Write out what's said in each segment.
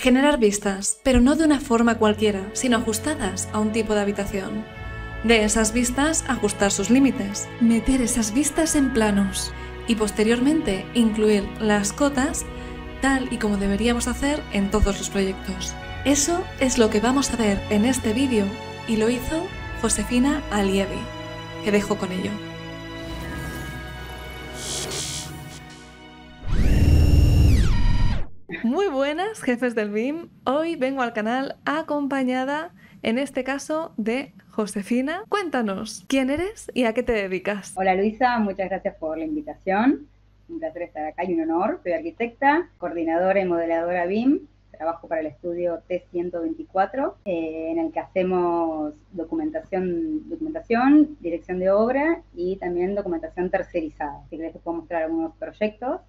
Generar vistas, pero no de una forma cualquiera, sino ajustadas a un tipo de habitación. De esas vistas, ajustar sus límites, meter esas vistas en planos y posteriormente incluir las cotas tal y como deberíamos hacer en todos los proyectos. Eso es lo que vamos a ver en este vídeo y lo hizo Josefina Alievi. que dejo con ello. Muy buenas, jefes del BIM. Hoy vengo al canal acompañada, en este caso, de Josefina. Cuéntanos, ¿quién eres y a qué te dedicas? Hola Luisa, muchas gracias por la invitación. Un placer estar acá y un honor. Soy arquitecta, coordinadora y modeladora BIM. Trabajo para el estudio T124, eh, en el que hacemos documentación, documentación, dirección de obra y también documentación tercerizada. Si querés te puedo mostrar algunos proyectos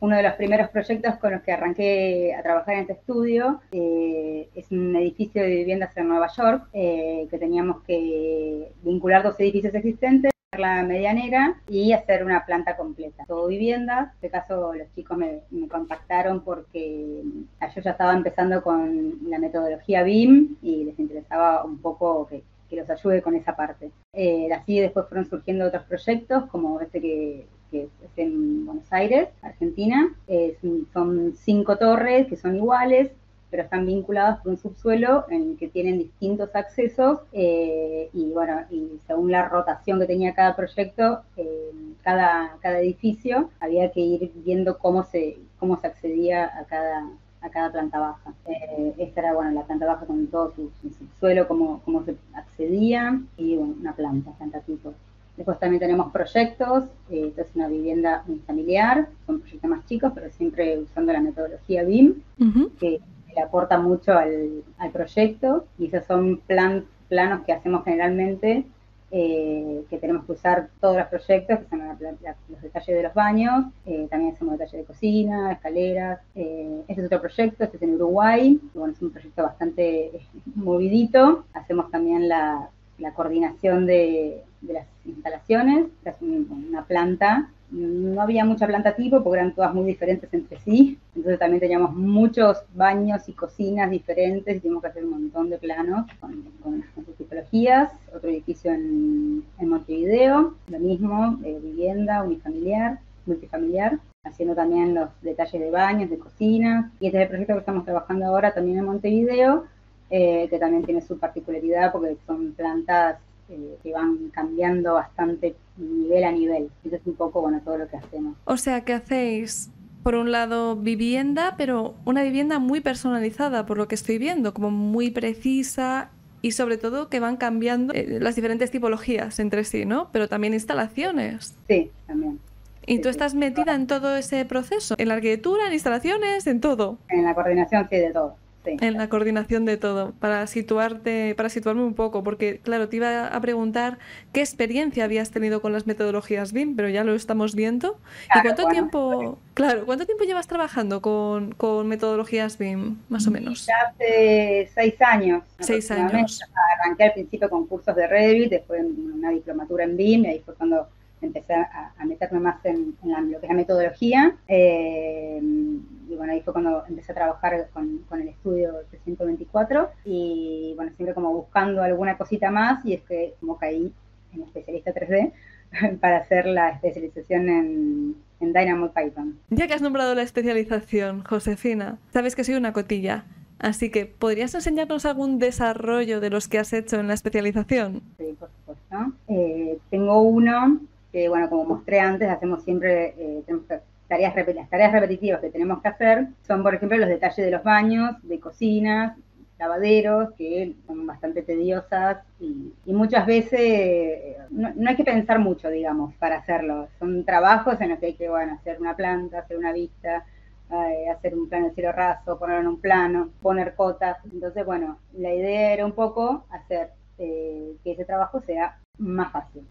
uno de los primeros proyectos con los que arranqué a trabajar en este estudio eh, es un edificio de viviendas en Nueva York, eh, que teníamos que vincular dos edificios existentes la medianera y hacer una planta completa. Todo viviendas. En este caso los chicos me, contactaron porque yo ya estaba empezando con la metodología BIM y les interesaba un poco que, los ayude con esa parte. Eh, así después fueron surgiendo otros proyectos como este que es en Buenos Aires, Argentina. son cinco torres que son iguales, pero están vinculadas por un subsuelo en el que tienen distintos accesos eh, y bueno, y según la rotación que tenía cada proyecto, eh, cada, cada edificio, había que ir viendo cómo se, cómo se accedía a cada, a cada planta baja. Eh, esta era, bueno, la planta baja con todo su, subsuelo, cómo, cómo se accedía y una planta, planta tipo. Después también tenemos proyectos, eh, esto es una vivienda unifamiliar, son proyectos más chicos, pero siempre usando la metodología BIM, que le aporta mucho al, proyecto, y esos son plan, planos que hacemos generalmente, eh, que tenemos que usar todos los proyectos, que son los detalles de los baños, eh, también hacemos detalles de cocina, escaleras. este es otro proyecto, este es en Uruguay, bueno, es un proyecto bastante movidito. Hacemos también la coordinación de, las instalaciones, es una planta, no había mucha planta tipo porque eran todas muy diferentes entre sí, entonces también teníamos muchos baños y cocinas diferentes y tuvimos que hacer un montón de planos con, con, tipologías, otro edificio en, Montevideo, lo mismo, eh, vivienda, unifamiliar, multifamiliar, haciendo también los detalles de baños, de cocinas, y este es el proyecto que estamos trabajando ahora también en Montevideo, eh, que también tiene su particularidad porque son plantas eh, que van cambiando bastante nivel a nivel. Eso es un poco, bueno, todo lo que hacemos. O sea, que hacéis por un lado vivienda, pero una vivienda muy personalizada, por lo que estoy viendo, como muy precisa y sobre todo que van cambiando eh, las diferentes tipologías entre sí, ¿no? Pero también instalaciones. Sí, también. ¿Y tú estás metida en todo ese proceso? ¿En la arquitectura, en instalaciones, en todo? En la coordinación, sí, de todo en la coordinación de todo, para situarte, para situarme un poco, porque claro, te iba a preguntar qué experiencia habías tenido con las metodologías BIM, pero ya lo estamos viendo. ¿Y cuánto tiempo, claro, cuánto tiempo llevas trabajando con, con metodologías BIM, más o menos? Ya hace seis años. Seis años. Arranqué al principio con cursos de Revit, después una diplomatura en BIM, y ahí fue cuando empecé a, meterme más en, lo que es la metodología. Eh, y bueno, ahí fue cuando empecé a trabajar con, el estudio 324 y bueno, siempre como buscando alguna cosita más y es que como caí en especialista 3D para hacer la especialización en, en Dynamo Python. Ya que has nombrado la especialización, Josefina, sabes que soy una cotilla. Así que, ¿podrías enseñarnos algún desarrollo de los que has hecho en la especialización? Sí, por supuesto. Eh, tengo uno que, bueno, como mostré antes, hacemos siempre, eh, tareas, las tareas repetitivas que tenemos que hacer son, por ejemplo, los detalles de los baños, de cocinas, lavaderos, que son bastante tediosas y, muchas veces no, hay que pensar mucho, digamos, para hacerlo. Son trabajos en los que hay que, bueno, hacer una planta, hacer una vista, eh, hacer un plano de cielo raso, ponerlo en un plano, poner cotas. Entonces, bueno, la idea era un poco hacer eh, que ese trabajo sea más fácil.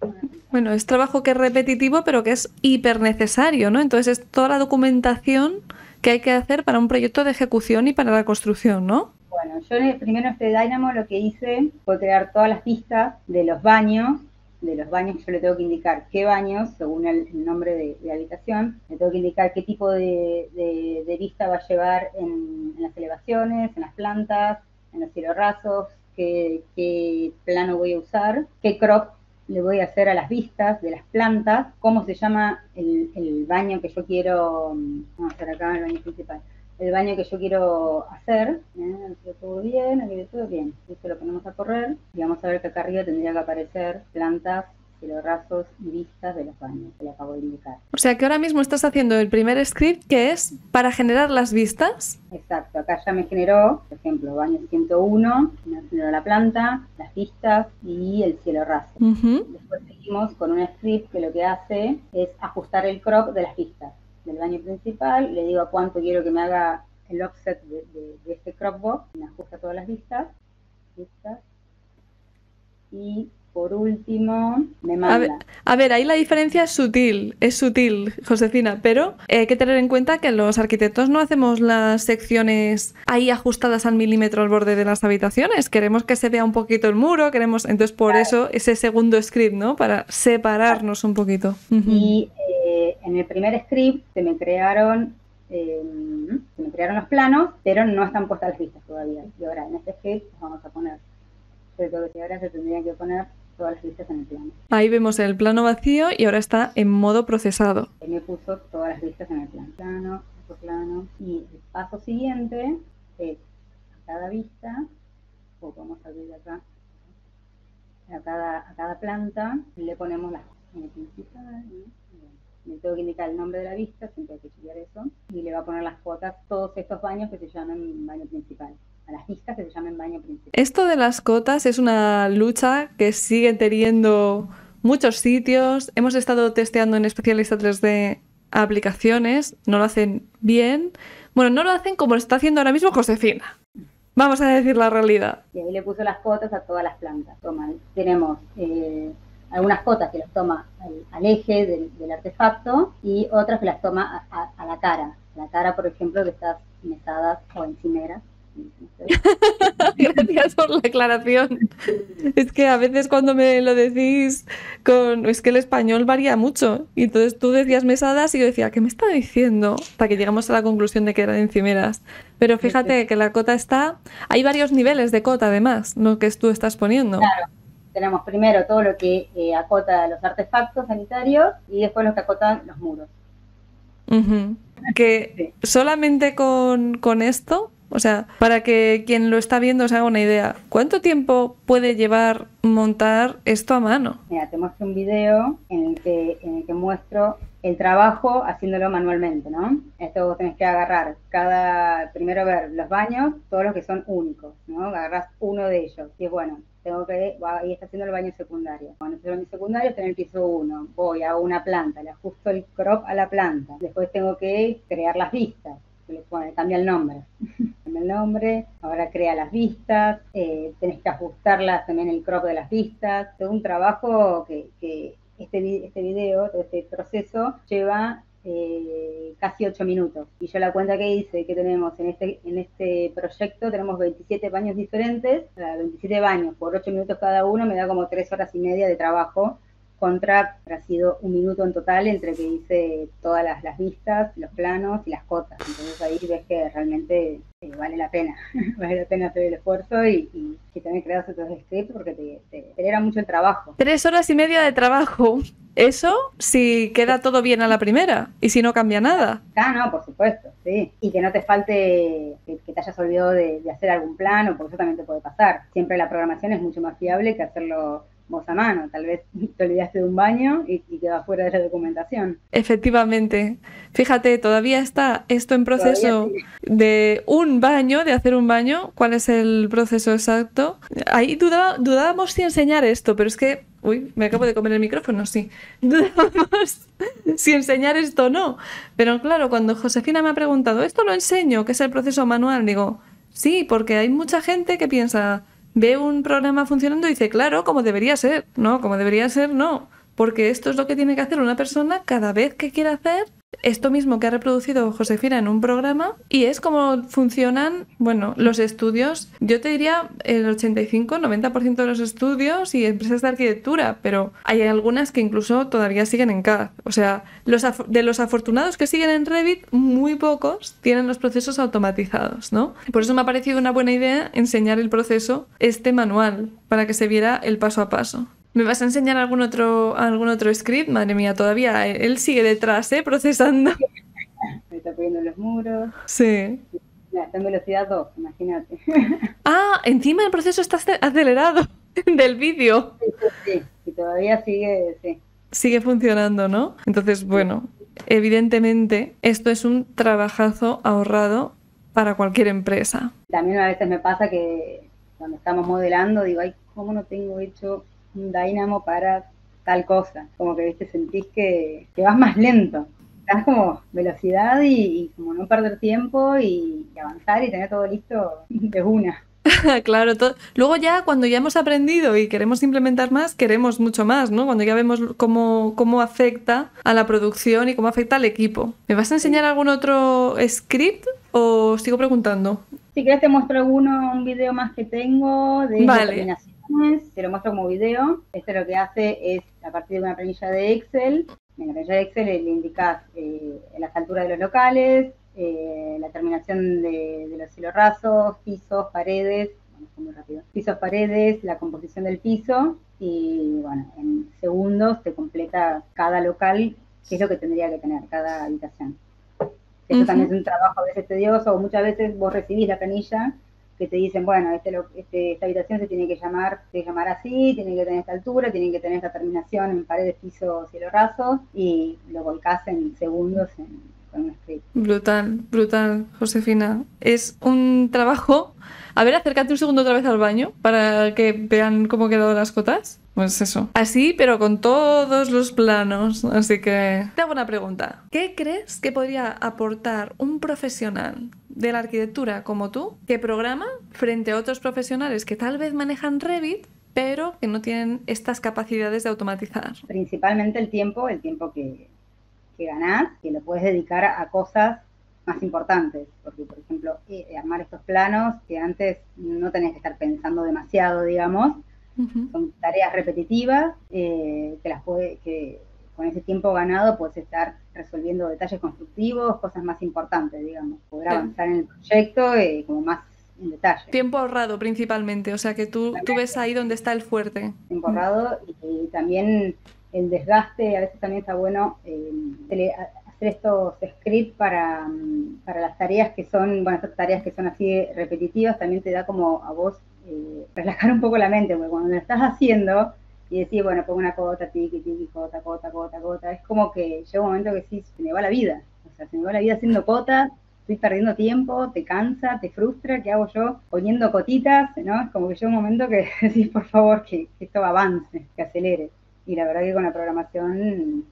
Bueno, es trabajo que es repetitivo, pero que es hiper necesario, ¿no? Entonces es toda la documentación que hay que hacer para un proyecto de ejecución y para la construcción, ¿no? Bueno, yo primero este Dynamo lo que hice fue crear todas las pistas de los baños de los baños, yo le tengo que indicar qué baños, según el, nombre de, habitación, le tengo que indicar qué tipo de, vista va a llevar en, las elevaciones, en las plantas, en los cielos rasos, qué, plano voy a usar, qué crop le voy a hacer a las vistas de las plantas, cómo se llama el, el baño que yo quiero, vamos a hacer acá el baño principal, el baño que yo quiero hacer, ¿eh? todo bien, aquí todo bien. Esto lo ponemos a correr y vamos a ver que acá arriba tendría que aparecer plantas, rasos y vistas de los baños que le acabo de indicar. O sea que ahora mismo estás haciendo el primer script que es para generar las vistas. Exacto, acá ya me generó, por ejemplo, baño 101, me generó la planta, las vistas y el cielo raso. Después seguimos con un script que lo que hace es ajustar el crop de las vistas del baño principal, le digo a cuánto quiero que me haga el offset de, este crop box, me ajusta todas las vistas, vistas, y por último me manda. A ver, ahí la diferencia es sutil, es sutil, Josefina, pero hay que tener en cuenta que los arquitectos no hacemos las secciones ahí ajustadas al milímetro al borde de las habitaciones, queremos que se vea un poquito el muro, queremos, entonces por eso ese segundo script, ¿no? Para separarnos un poquito. Y en el primer script se me crearon eh, se me crearon los planos, pero no están puestas las vistas todavía. Y ahora en este script vamos a poner, pero que ahora se tendrían que poner todas las vistas en el plano. Ahí vemos el plano vacío y ahora está en modo procesado. me puso todas las vistas en el plano. Plano, otro plano. Y el paso siguiente es a cada vista, o vamos a abrir acá, a cada, a cada planta le ponemos las en el principal, le tengo que indicar el nombre de la vista, siempre hay que estudiar eso, y le va a poner las cuotas todos estos baños que se llaman baño principal las que se llaman baño principal. Esto de las cotas es una lucha que sigue teniendo muchos sitios. Hemos estado testeando en especialista 3D aplicaciones, no lo hacen bien. Bueno, no lo hacen como lo está haciendo ahora mismo Josefina. Vamos a decir la realidad. Y ahí le puso las cotas a todas las plantas. Toma, tenemos eh, algunas cotas que las toma al, eje del, artefacto y otras que las toma a, la cara. La cara, por ejemplo, de estas mesadas o encimeras. Gracias por la aclaración. Es que a veces cuando me lo decís con... Es que el español varía mucho. Y entonces tú decías mesadas y yo decía, ¿qué me está diciendo? Para que llegamos a la conclusión de que eran encimeras. Pero fíjate que la cota está... Hay varios niveles de cota además, lo que tú estás poniendo. Claro tenemos primero todo lo que eh, acota los artefactos sanitarios y después lo que acotan los muros. Que solamente con, con, esto, o sea, para que quien lo está viendo se haga una idea, ¿cuánto tiempo puede llevar montar esto a mano? Mira, te muestro un video en el que, en el que muestro el trabajo haciéndolo manualmente, ¿no? Esto vos tenés que agarrar cada, primero ver los baños, todos los que son únicos, ¿no? Agarrás uno de ellos y es bueno, tengo que, ahí está haciendo el baño secundario. Cuando estoy el baño secundario está en el piso 1, voy a una planta, le ajusto el crop a la planta, después tengo que crear las vistas, le pone, cambia el nombre, cambia el nombre, ahora crea las vistas, eh, tenés que ajustarlas también el crop de las vistas, todo un trabajo que, que este, este video, todo este proceso lleva eh, casi 8 minutos. Y yo la cuenta que hice que tenemos en este, en este proyecto, tenemos 27 baños diferentes, 27 baños por 8 minutos cada uno, me da como 3 horas y media de trabajo contra, ha sido un minuto en total entre que hice todas las, las vistas, los planos y las cotas. Entonces ahí ves que realmente eh, vale la pena, vale la pena hacer el esfuerzo y, y que también creas estos scripts porque te, te, mucho el trabajo. Tres horas y media de trabajo. Eso si queda todo bien a la primera y si no cambia nada. Ah, no, por supuesto, sí. Y que no te falte que, te hayas olvidado de, de hacer algún plano, porque eso también te puede pasar. Siempre la programación es mucho más fiable que hacerlo vos a mano. Tal vez te olvidaste de un baño y, y queda fuera de la documentación. Efectivamente. Fíjate, todavía está esto en proceso de un baño, de hacer un baño. ¿Cuál es el proceso exacto? Ahí dudábamos si enseñar esto, pero es que Uy, me acabo de comer el micrófono, sí. Dudábamos si enseñar esto o no. Pero claro, cuando Josefina me ha preguntado, ¿esto lo enseño? ¿Qué es el proceso manual? Digo, sí, porque hay mucha gente que piensa, ve un programa funcionando y dice, claro, como debería ser. No, como debería ser, no. Porque esto es lo que tiene que hacer una persona cada vez que quiera hacer esto mismo que ha reproducido Josefina en un programa y es como funcionan, bueno, los estudios, yo te diría el 85-90% de los estudios y empresas de arquitectura, pero hay algunas que incluso todavía siguen en CAD. O sea, de los afortunados que siguen en Revit, muy pocos tienen los procesos automatizados, ¿no? Por eso me ha parecido una buena idea enseñar el proceso este manual para que se viera el paso a paso. ¿Me vas a enseñar algún otro, algún otro script? Madre mía, todavía él sigue detrás, ¿eh? Procesando. Me está poniendo los muros. Sí. está en velocidad 2, imagínate. Ah, encima el proceso está acelerado del vídeo. Sí, sí, sí. Y todavía sigue, sí. Sigue funcionando, ¿no? Entonces, bueno, evidentemente esto es un trabajazo ahorrado para cualquier empresa. También a veces me pasa que cuando estamos modelando digo, ay, ¿cómo no tengo hecho un dynamo para tal cosa. Como que viste, sentís que, vas más lento. Estás como velocidad y, como no perder tiempo y, avanzar y tener todo listo de una. claro, luego ya cuando ya hemos aprendido y queremos implementar más, queremos mucho más, ¿no? Cuando ya vemos cómo, cómo afecta a la producción y cómo afecta al equipo. ¿Me vas a enseñar algún otro script o sigo preguntando? Si quieres te muestro alguno, un video más que tengo de vale te lo muestro como video. Este lo que hace es, a partir de una planilla de Excel, en la planilla de Excel le indicas eh, las alturas de los locales, eh, la terminación de, los cielos rasos, pisos, paredes, muy rápido, pisos, paredes, la composición del piso y bueno, en segundos te completa cada local, qué es lo que tendría que tener cada habitación. Eso también es un trabajo a veces tedioso, o muchas veces vos recibís la planilla que te dicen, bueno, este, este, esta habitación se tiene que llamar, se llamar así, tiene que tener esta altura, tiene que tener esta terminación en paredes, piso, cielo raso, y lo volcás en segundos con un script. Brutal, brutal, Josefina. Es un trabajo. A ver, acércate un segundo otra vez al baño para que vean cómo quedado las cotas. Pues eso. Así, pero con todos los planos. Así que te hago una pregunta. ¿Qué crees que podría aportar un profesional de la arquitectura como tú que programa frente a otros profesionales que tal vez manejan Revit, pero que no tienen estas capacidades de automatizar? Principalmente el tiempo, el tiempo que, que ganás, que lo puedes dedicar a cosas más importantes, porque por ejemplo, eh, armar estos planos que antes no tenés que estar pensando demasiado, digamos, son tareas repetitivas eh, que las puede, que con ese tiempo ganado puedes estar resolviendo detalles constructivos, cosas más importantes, digamos, poder avanzar en el proyecto eh, como más en detalle. Tiempo ahorrado principalmente, o sea que tú, tú ves ahí donde está el fuerte. Tiempo ahorrado y, también el desgaste, a veces también está bueno eh, hacer estos scripts para, para las tareas que son, bueno, estas tareas que son así repetitivas, también te da como a vos eh, relajar un poco la mente, porque cuando lo estás haciendo y decís, bueno, pongo una cota, tiki, tiki, cota, cota, cota, cota, es como que llega un momento que sí, se me va la vida, o sea, se me va la vida haciendo cotas, estoy perdiendo tiempo, te cansa, te frustra, ¿qué hago yo? Poniendo cotitas, ¿no? Es como que llega un momento que decís, por favor, que, esto avance, que acelere. Y la verdad que con la programación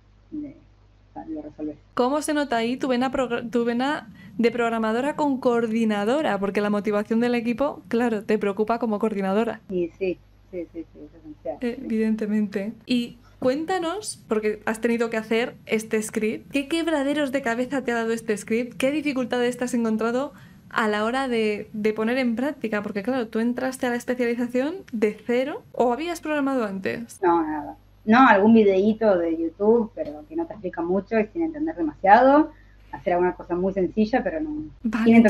lo resolves. ¿Cómo se nota ahí tu vena, tu vena de programadora con coordinadora? Porque la motivación del equipo, claro, te preocupa como coordinadora. Sí, sí, sí, sí, sí es esencial. Evidentemente. Y cuéntanos, porque has tenido que hacer este script, ¿qué quebraderos de cabeza te ha dado este script? ¿Qué dificultades te has encontrado a la hora de, de, poner en práctica? Porque claro, tú entraste a la especialización de cero o habías programado antes. No, nada. No, algún videíto de YouTube, pero que no te explica mucho y sin entender demasiado hacer alguna cosa muy sencilla, pero no. Vale,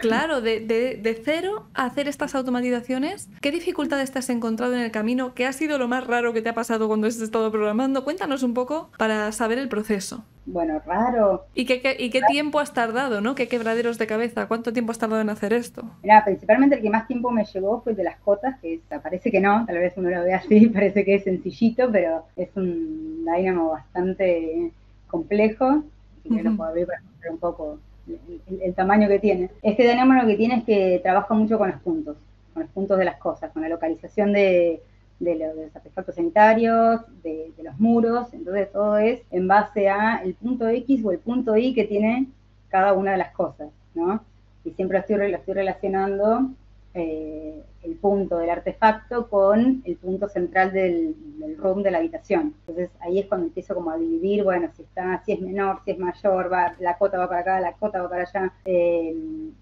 claro, de, de, de, cero a hacer estas automatizaciones, ¿qué dificultades te has encontrado en el camino? ¿Qué ha sido lo más raro que te ha pasado cuando has estado programando? Cuéntanos un poco para saber el proceso. Bueno, raro. ¿Y qué, y qué tiempo has tardado, no? ¿Qué quebraderos de cabeza? ¿Cuánto tiempo has tardado en hacer esto? Mira, principalmente el que más tiempo me llevó fue de las cotas, que parece que no, tal vez uno lo ve así, parece que es sencillito, pero es un dynamo bastante complejo para un poco el, tamaño que tiene. Este Dynamo lo que tiene es que trabaja mucho con los puntos, con los puntos de las cosas, con la localización de, los artefactos sanitarios, de, los muros, entonces todo es en base a el punto X o el punto Y que tiene cada una de las cosas, ¿no? Y siempre lo estoy, estoy relacionando eh, el punto del artefacto con el punto central del, room de la habitación. Entonces ahí es cuando empiezo como a dividir, bueno, si está, si es menor, si es mayor, va, la cota va para acá, la cota va para allá. Eh,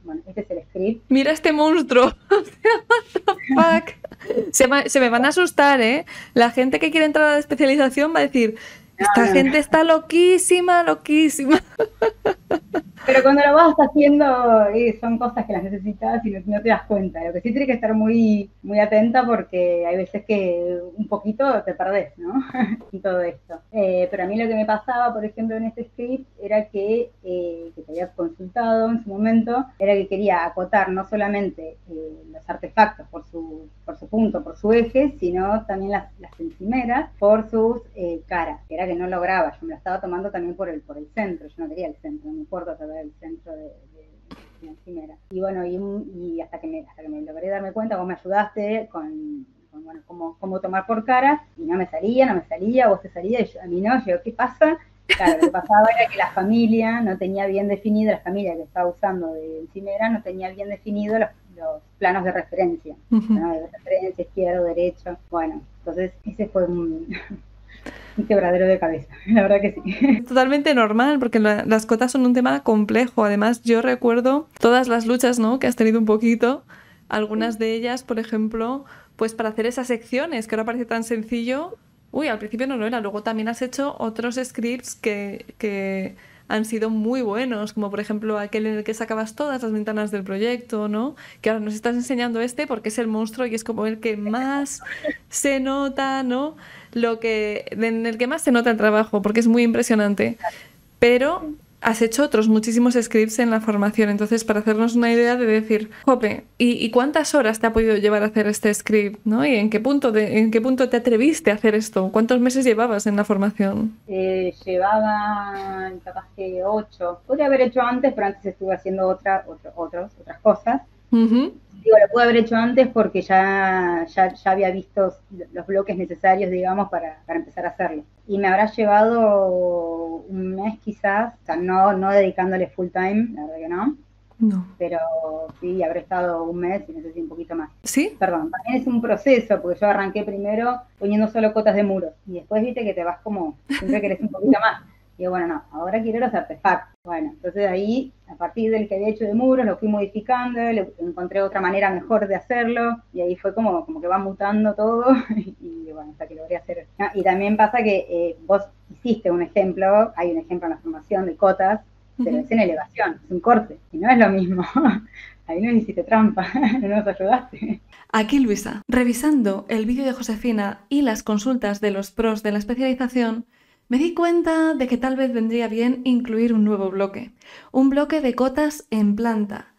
bueno, este es el script. Mira este monstruo. se, se me van a asustar, ¿eh? La gente que quiere entrar a la especialización va a decir, esta gente está loquísima, loquísima. Pero cuando lo vas haciendo, eh, son cosas que las necesitas y no, te das cuenta. Lo que sí tienes que estar muy, muy atenta porque hay veces que un poquito te perdés, ¿no? y todo esto. Eh, pero a mí lo que me pasaba, por ejemplo, en este script era que, eh, que te había consultado en su momento, era que quería acotar no solamente los artefactos por su, por su punto, por su eje, sino también las, las encimeras por sus caras, que era que no lograba. Yo me la estaba tomando también por el, por el centro, yo no quería el centro, no me importa saber el centro de, encimera. Y bueno, y, hasta, que me, hasta que me logré darme cuenta, vos me ayudaste con, bueno, cómo, cómo, tomar por cara, y no me salía, no me salía, vos te salía, y a mí no, yo, ¿qué pasa? Claro, lo que pasaba era que la familia no tenía bien definido, la familia que estaba usando de encimera no tenía bien definido los, planos de referencia, de referencia, izquierdo, derecho, bueno, entonces ese fue un, un quebradero de cabeza, la verdad que sí. Totalmente normal, porque las cotas son un tema complejo. Además, yo recuerdo todas las luchas ¿no? que has tenido un poquito, algunas de ellas, por ejemplo, pues para hacer esas secciones, que ahora parece tan sencillo. Uy, al principio no lo era. Luego también has hecho otros scripts que, que han sido muy buenos, como por ejemplo aquel en el que sacabas todas las ventanas del proyecto, ¿no? Que ahora nos estás enseñando este porque es el monstruo y es como el que más se nota, ¿no? Lo que, en el que más se nota el trabajo, porque es muy impresionante. Pero has hecho otros muchísimos scripts en la formación, entonces para hacernos una idea de decir, Jope, ¿y, cuántas horas te ha podido llevar a hacer este script? ¿no? ¿Y en qué, punto de, en qué punto te atreviste a hacer esto? ¿Cuántos meses llevabas en la formación? Eh, llevaba capaz que ocho. Podría haber hecho antes, pero antes estuve haciendo otra, otras cosas. Digo, lo pude haber hecho antes porque ya, ya, ya había visto los bloques necesarios, digamos, para, para empezar a hacerlo y me habrá llevado un mes quizás, o sea, no, no dedicándole full time, la verdad que no. No. Pero sí, habré estado un mes y no sé si un poquito más. ¿Sí? Perdón, también es un proceso, porque yo arranqué primero poniendo solo cotas de muros y después viste que te vas como, siempre querés un poquito más. Y digo, bueno, no, ahora quiero los artefactos. Bueno, entonces ahí, a partir del que había hecho de muros, lo fui modificando, le encontré otra manera mejor de hacerlo, y ahí fue como, como que va mutando todo, y, bueno, hasta que logré hacer. Ah, y también pasa que eh, vos hiciste un ejemplo, hay un ejemplo en la formación de cotas, pero es en elevación, es un corte, y no es lo mismo. Ahí no hiciste trampa, no nos ayudaste. Aquí Luisa, revisando el vídeo de Josefina y las consultas de los pros de la especialización, me di cuenta de que tal vez vendría bien incluir un nuevo bloque, un bloque de cotas en planta.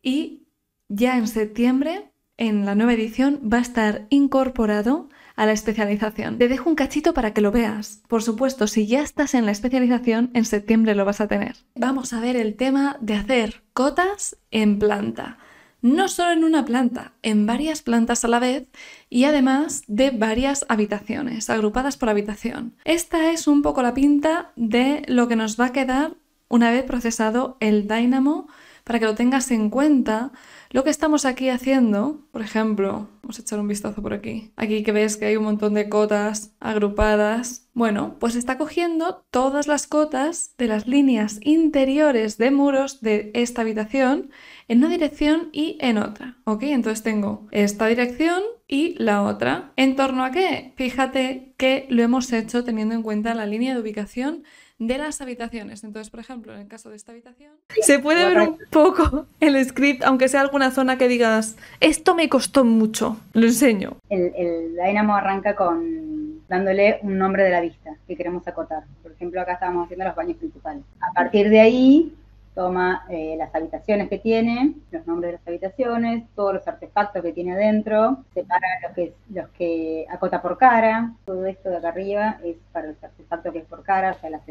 Y ya en septiembre, en la nueva edición, va a estar incorporado a la especialización. Te dejo un cachito para que lo veas. Por supuesto, si ya estás en la especialización, en septiembre lo vas a tener. Vamos a ver el tema de hacer cotas en planta no solo en una planta, en varias plantas a la vez y además de varias habitaciones, agrupadas por habitación. Esta es un poco la pinta de lo que nos va a quedar una vez procesado el Dynamo para que lo tengas en cuenta. Lo que estamos aquí haciendo, por ejemplo, vamos a echar un vistazo por aquí. Aquí que ves que hay un montón de cotas agrupadas. Bueno, pues está cogiendo todas las cotas de las líneas interiores de muros de esta habitación en una dirección y en otra, ¿ok? Entonces tengo esta dirección y la otra. ¿En torno a qué? Fíjate que lo hemos hecho teniendo en cuenta la línea de ubicación de las habitaciones. Entonces, por ejemplo, en el caso de esta habitación, se puede ver un poco el script, aunque sea alguna zona que digas, esto me costó mucho. Lo enseño. El, el Dynamo arranca con dándole un nombre de la vista que queremos acotar. Por ejemplo, acá estábamos haciendo los baños principales. A partir de ahí toma eh, las habitaciones que tiene, los nombres de las habitaciones, todos los artefactos que tiene adentro, separa los que, los que acota por cara, todo esto de acá arriba es para los artefactos que es por cara, o sea, las,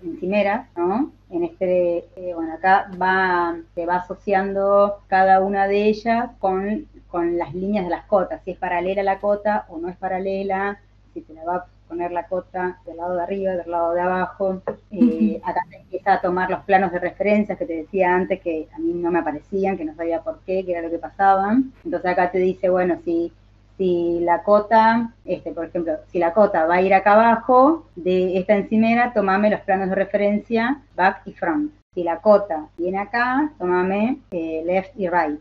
encimeras, ¿no? En este, eh, bueno, acá va, se va asociando cada una de ellas con, con las líneas de las cotas, si es paralela la cota o no es paralela, si se la va poner la cota del lado de arriba, del lado de abajo. Eh, acá te empieza a tomar los planos de referencia que te decía antes que a mí no me aparecían, que no sabía por qué, qué era lo que pasaba. Entonces acá te dice, bueno, si si la cota, este, por ejemplo, si la cota va a ir acá abajo de esta encimera, tomame los planos de referencia back y front. Si la cota viene acá, tomame eh, left y right.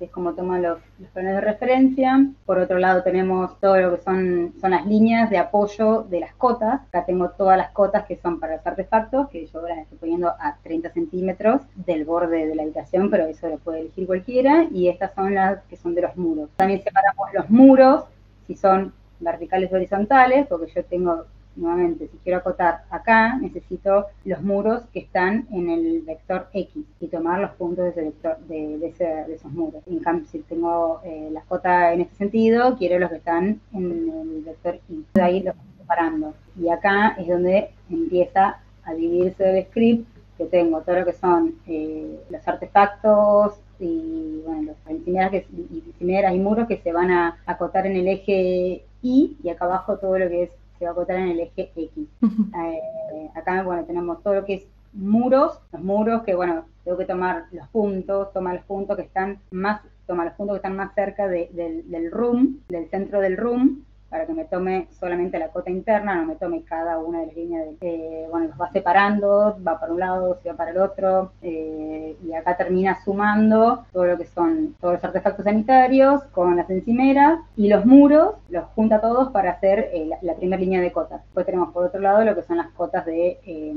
Es como toman los, planos de referencia. Por otro lado tenemos todo lo que son, son las líneas de apoyo de las cotas. Acá tengo todas las cotas que son para los artefactos, que yo las estoy poniendo a 30 centímetros del borde de la habitación, pero eso lo puede elegir cualquiera. Y estas son las que son de los muros. También separamos los muros, si son verticales o horizontales, porque yo tengo nuevamente, si quiero acotar acá, necesito los muros que están en el vector X y tomar los puntos de, ese vector, de, esos muros. En cambio, si tengo eh, la en este sentido, quiero los que están en el vector Y. De ahí los separando. Y acá es donde empieza a dividirse el script, que tengo todo lo que son eh, los artefactos, y bueno, encimeras, que, y, y muros que se van a acotar en el eje Y y acá abajo todo lo que es se va a acotar en el eje X. Eh, acá, bueno, tenemos todo lo que es muros, los muros que, bueno, tengo que tomar los puntos, tomar los puntos que están más, toma los puntos que están más cerca del, del room, del centro del room, para que me tome solamente la cota interna, no me tome cada una de las líneas. De, bueno, los va separando, va para un lado, se va para el otro, eh, y acá termina sumando todo lo que son todos los artefactos sanitarios con las encimeras y los muros, los junta todos para hacer eh, la, primera línea de cotas. Después tenemos por otro lado lo que son las cotas de... Eh,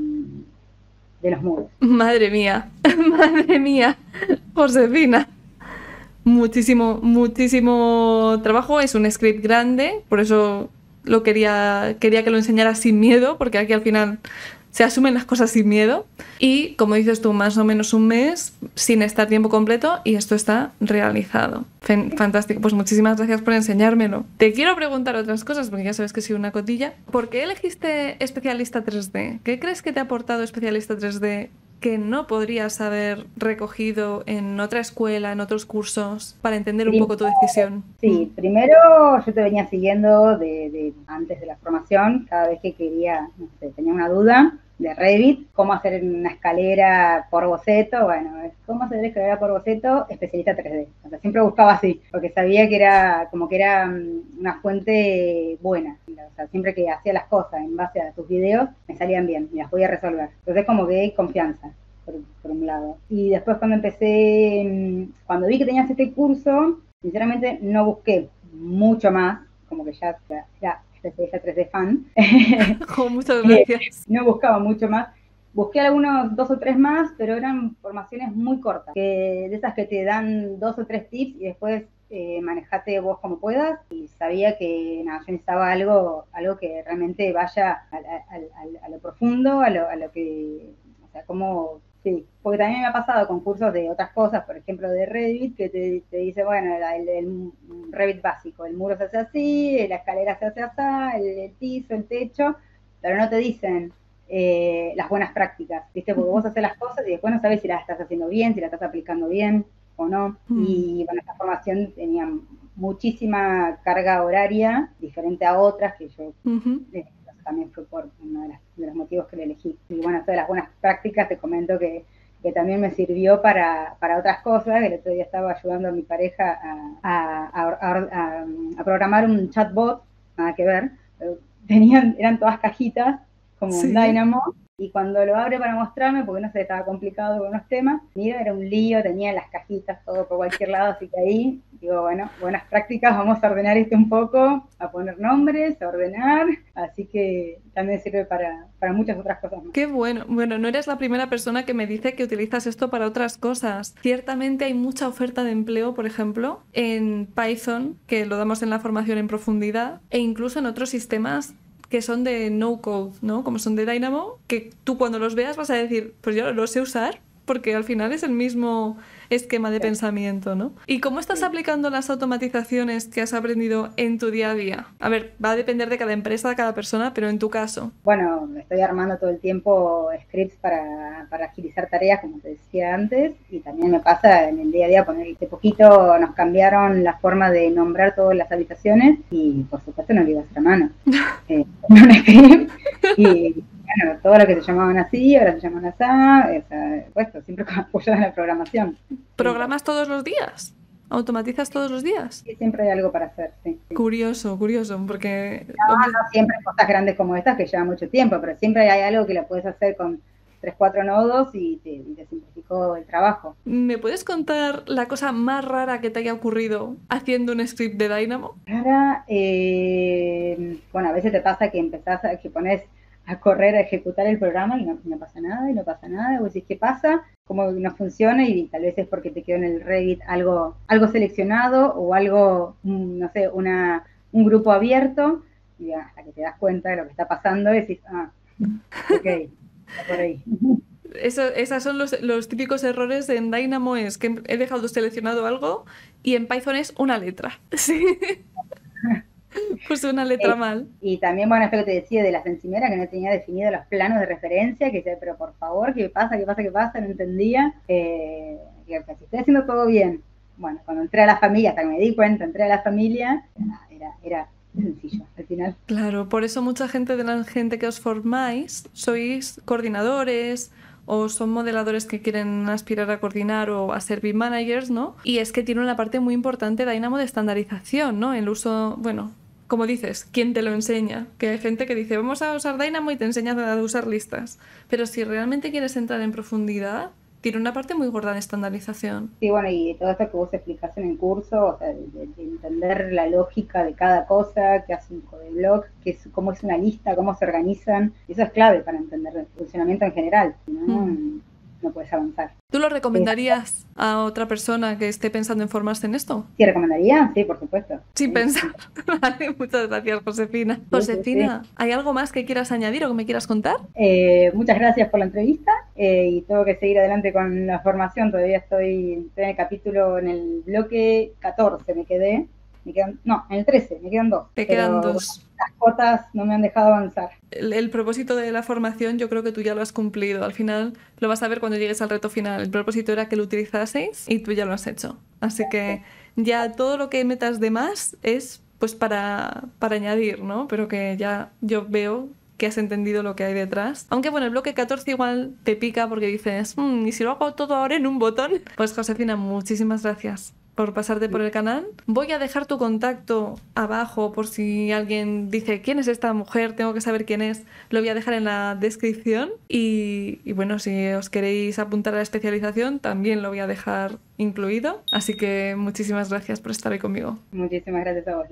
de los muros. Madre mía, madre mía, Josefina muchísimo, muchísimo trabajo. Es un script grande, por eso lo quería, quería que lo enseñara sin miedo, porque aquí al final se asumen las cosas sin miedo. Y como dices tú, más o menos un mes sin estar tiempo completo y esto está realizado. Fantástico, pues muchísimas gracias por enseñármelo. Te quiero preguntar otras cosas, porque ya sabes que soy una cotilla. ¿Por qué elegiste especialista 3D? ¿Qué crees que te ha aportado especialista 3D que no podrías haber recogido en otra escuela, en otros cursos, para entender un poco tu decisión? Sí, mm. primero yo te venía siguiendo de, antes de la formación, cada vez que quería, no sé, tenía una duda de Revit, cómo hacer una escalera por boceto, bueno, cómo hacer escalera por boceto, especialista 3D. O sea, siempre buscaba así, porque sabía que era como que era mm, una fuente buena. O sea, siempre que hacía las cosas en base a tus videos, me salían bien y las podía resolver. Entonces como que confianza. Por, un lado. Y después cuando empecé, mm, cuando vi que tenías este curso, sinceramente no busqué mucho más, como que ya era especialista 3D fan. muchas gracias. no buscaba mucho más. Busqué algunos dos o tres más, pero eran formaciones muy cortas, que, de esas que te dan dos o tres tips y después eh, manejate vos como puedas y sabía que nada, yo necesitaba algo, algo que realmente vaya a, lo profundo, a lo, a lo que, o sea, como Sí, porque también me ha pasado con cursos de otras cosas, por ejemplo de Revit, que te, dice, bueno, el, Revit básico, el muro se hace así, la escalera se hace así, el, piso, el techo, pero no te dicen eh, las buenas prácticas, ¿viste? Porque vos haces las cosas y después no sabes si las estás haciendo bien, si las estás aplicando bien o no. Y bueno, esta formación tenía muchísima carga horaria, diferente a otras que yo también fue por uno de, los motivos que le elegí. Y bueno, todas las buenas prácticas te comento que, también me sirvió para, otras cosas. El otro día estaba ayudando a mi pareja a, programar un chatbot, nada que ver. Tenían, eran todas cajitas como un Dynamo y cuando lo abre para mostrarme, porque no sé, estaba complicado con unos temas, mira, era un lío, tenía las cajitas todo por cualquier lado, así que ahí digo, bueno, buenas prácticas, vamos a ordenar esto un poco, a poner nombres, a ordenar, así que también sirve para, para muchas otras cosas más. Qué bueno, bueno, no eres la primera persona que me dice que utilizas esto para otras cosas. Ciertamente hay mucha oferta de empleo, por ejemplo, en Python, que lo damos en la formación en profundidad, e incluso en otros sistemas que son de no code, ¿no? Como son de Dynamo, que tú cuando los veas vas a decir, pues yo los sé usar, porque al final es el mismo, esquema de pensamiento, ¿no? ¿Y cómo estás aplicando las automatizaciones que has aprendido en tu día a día? A ver, va a depender de cada empresa, de cada persona, pero en tu caso. Bueno, estoy armando todo el tiempo scripts para, para agilizar tareas, como te decía antes, y también me pasa en el día a día poner, este poquito nos cambiaron la forma de nombrar todas las habitaciones y por supuesto no lo iba a hacer a mano. eh, un script y bueno, todo lo que se llamaban así, ahora se llaman así, puesto, siempre apoyado en la programación. ¿Programas todos los días? ¿Automatizas todos los días? Sí, siempre hay algo para hacer, sí. Curioso, curioso, porque... No, no siempre cosas grandes como estas que llevan mucho tiempo, pero siempre hay algo que la puedes hacer con tres, cuatro nodos y te, y te, simplificó el trabajo. ¿Me puedes contar la cosa más rara que te haya ocurrido haciendo un script de Dynamo? Rara, eh, bueno, a veces te pasa que empezás a que pones a correr a ejecutar el programa y no, no, pasa nada, y no pasa nada, o decís, ¿qué pasa? ¿Cómo no funciona? Y tal vez es porque te quedó en el Revit algo, algo seleccionado o algo, no sé, una, un grupo abierto, y hasta que te das cuenta de lo que está pasando, decís, ah, ok, está por ahí. Eso, esos son los, los, típicos errores en Dynamo, es que he dejado seleccionado algo y en Python es una letra. Sí. Puse una letra eh, mal. Y también, bueno, esto que te decía de las encimeras, que no tenía definido los planos de referencia, que decía, pero por favor, ¿qué pasa? ¿Qué pasa? ¿Qué pasa? No entendía. Eh, que, si estoy haciendo todo bien. Bueno, cuando entré a la familia, hasta que me di cuenta, entré a la familia, era, era sencillo al final. Claro, por eso mucha gente de la gente que os formáis sois coordinadores o son modeladores que quieren aspirar a coordinar o a ser BIM managers, ¿no? Y es que tiene una parte muy importante Dynamo de estandarización, ¿no? El uso, bueno, como dices, ¿quién te lo enseña? Que hay gente que dice, vamos a usar Dynamo y te enseña a usar listas. Pero si realmente quieres entrar en profundidad, tiene una parte muy gorda de estandarización. Sí, bueno, y todo esto que vos explicás en el curso, o sea, de, de entender la lógica de cada cosa, qué hace un codeblog, qué es, cómo es una lista, cómo se organizan, eso es clave para entender el funcionamiento en general, ¿no? Mm. No puedes avanzar. ¿Tú lo recomendarías a otra persona que esté pensando en formarse en esto? Sí, recomendaría, sí, por supuesto. Sin sí. pensar. vale, muchas gracias, Josefina. Josefina, sí, ¿hay algo más que quieras añadir o que me quieras contar? Eh, muchas gracias por la entrevista eh, y tengo que seguir adelante con la formación. Todavía estoy, estoy en el capítulo, en el bloque 14 me quedé. Me quedan, no, en el 13, me quedan dos. Te quedan dos. Las cuotas no me han dejado avanzar. El, el, propósito de la formación yo creo que tú ya lo has cumplido. Al final lo vas a ver cuando llegues al reto final. El propósito era que lo utilizaseis y tú ya lo has hecho. Así que ya todo lo que metas de más es pues para, para añadir, ¿no? Pero que ya yo veo que has entendido lo que hay detrás. Aunque bueno, el bloque 14 igual te pica porque dices, mmm, ¿y si lo hago todo ahora en un botón? Pues Josefina, muchísimas gracias por pasarte por el canal. Voy a dejar tu contacto abajo por si alguien dice quién es esta mujer, tengo que saber quién es. Lo voy a dejar en la descripción y, y bueno, si os queréis apuntar a la especialización también lo voy a dejar incluido. Así que muchísimas gracias por estar ahí conmigo. Muchísimas gracias a vos.